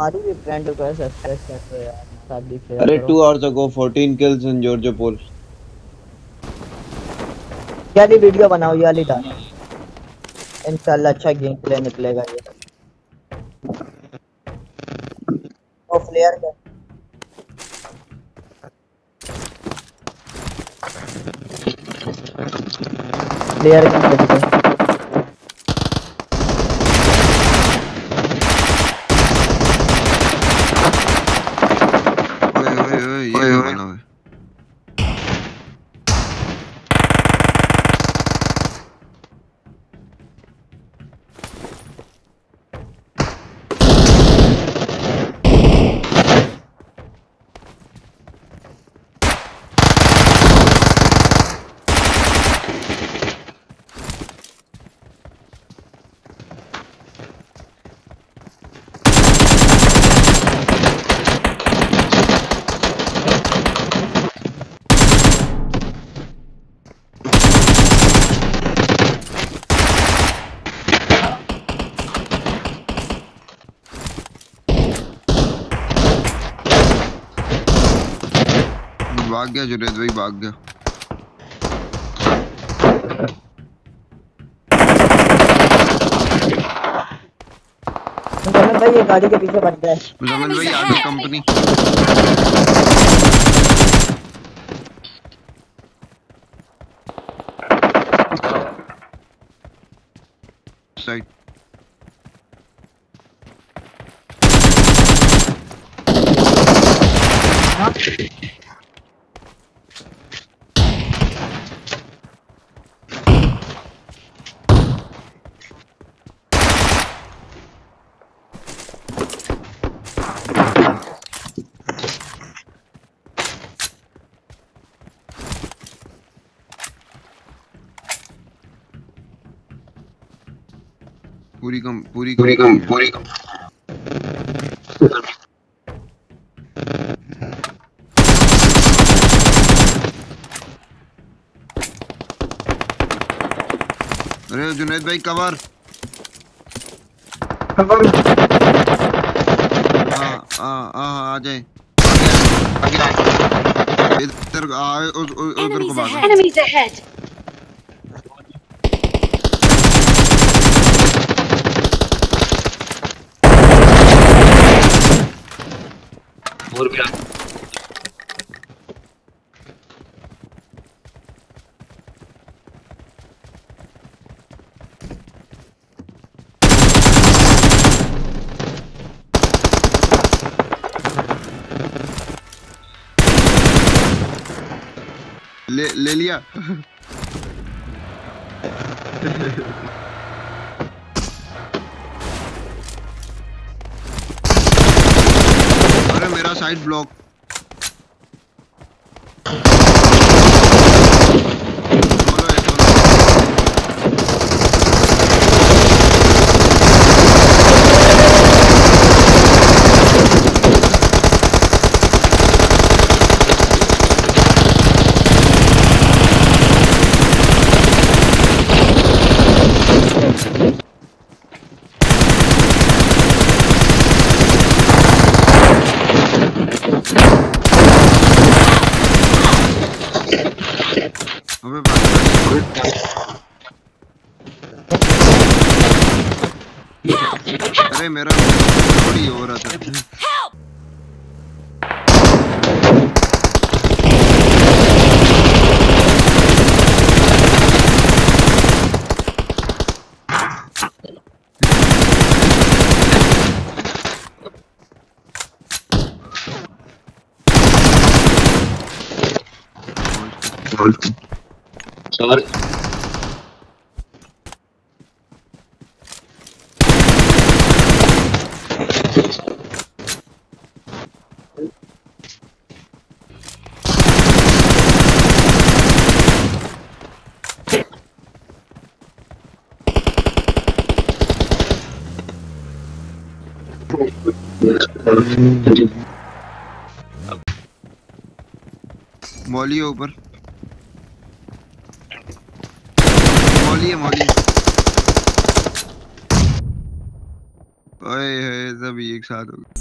हमारी भी friend request accept कर दो यार साथ भी शेयर अरे करो। 2 hours ago 14 kills in Georgia Pool. ये वाली वीडियो बनाओ ये वाली डाल इंशाल्लाह अच्छा गेम प्ले निकलेगा ये ओ फ्लेयर का प्लेयर की वीडियो ओए ओए ओए ये क्या बना हुआ है भाग गया जुनेद भाई भाग गया। मुजम्मिल भाई ये गाड़ी के पीछे गया भाई आगे कंपनी साइड पूरी कम पूरी पूरी कम पूरी कम। अरे जुनेद भाई कवर। हाँ हाँ हाँ आ जाए। इधर आ उधर को भागा। Enemies ahead. ले ले लिया साइड ब्लॉक अबे अरे मेरा थोड़ी हो रहा था। मौली है ऊपर। मौली है मौली ओए होए सब एक साथ हो गए।